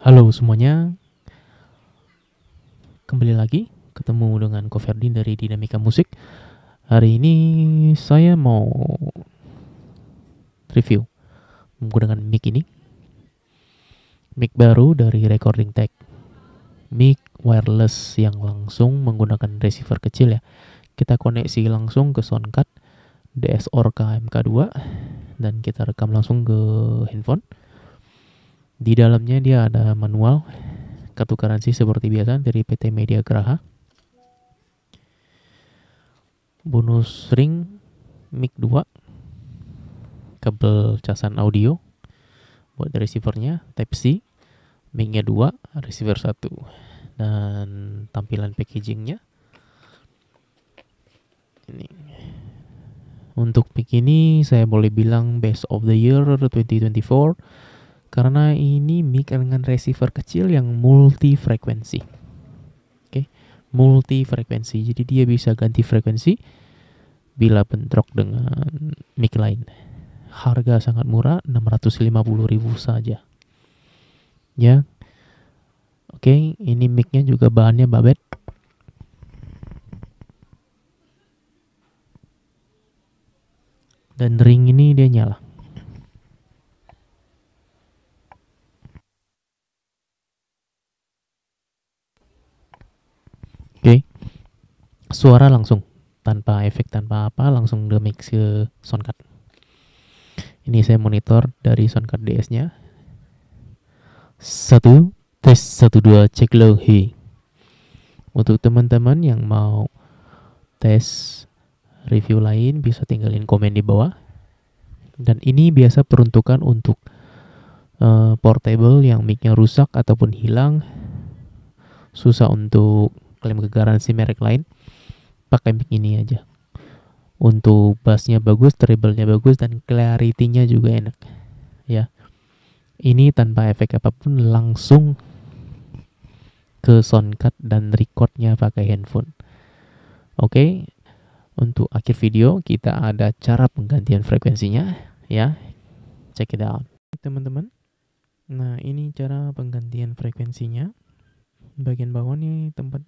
Halo semuanya, kembali lagi ketemu dengan Koferdin dari Dinamika Musik. Hari ini saya mau review menggunakan mic ini, mic baru dari Recording Tech, mic wireless yang langsung menggunakan receiver kecil ya. Kita koneksi langsung ke Soundcard DS Orca MK2 dan kita rekam langsung ke handphone di dalamnya dia ada manual kartu garansi seperti biasa dari PT Media Graha. Bonus ring mic 2 kabel casan audio buat receivernya Type C mic-nya 2 receiver 1 dan tampilan packagingnya. Ini. Untuk mic ini saya boleh bilang best of the year 2024 karena ini mic dengan receiver kecil yang multi frekuensi. Oke, okay? multi frekuensi. Jadi dia bisa ganti frekuensi bila bentrok dengan mic lain. Harga sangat murah, 650.000 saja. Ya. Oke, okay, ini mic-nya juga bahannya babet. Dan ring ini dia nyala. Oke. Okay. Suara langsung tanpa efek tanpa apa langsung the mix ke soundcard. Ini saya monitor dari soundcard DS-nya. Satu, tes satu dua cek he. Untuk teman-teman yang mau tes review lain bisa tinggalin komen di bawah. Dan ini biasa peruntukan untuk uh, portable yang mic-nya rusak ataupun hilang. Susah untuk klaim ke garansi merek lain pakai mic ini aja. Untuk bassnya bagus, treble-nya bagus dan clarity-nya juga enak. Ya. Ini tanpa efek apa pun langsung ke soundcard dan recordnya pakai handphone. Oke. Okay. untuk akhir video kita ada cara penggantian frekuensinya. Ya. Check it out. Teman-teman. Nah ini cara penggantian frekuensinya. Bagian bawah nih tempat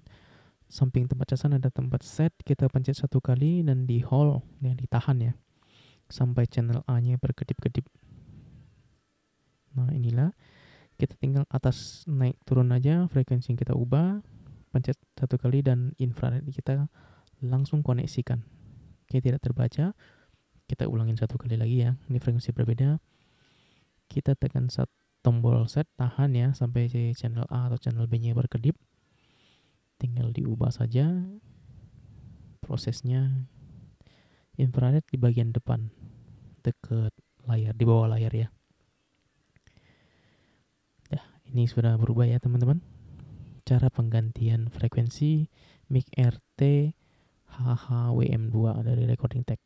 samping tempat casan ada tempat set kita pencet satu kali dan di hold yang ditahan ya. Sampai channel A nya berkedip-kedip. Nah inilah. Kita tinggal atas naik turun aja frekuensi kita ubah pencet satu kali dan infrared kita langsung koneksikan. Oke tidak terbaca. Kita ulangin satu kali lagi ya. Ini frekuensi berbeda. Kita tekan satu tombol set tahan ya sampai channel A atau channel B nya berkedip tinggal diubah saja prosesnya. Infrared di bagian depan dekat layar di bawah layar ya. Ya ini sudah berubah ya teman-teman. Cara penggantian frekuensi mic RT HHWM2 dari recording tech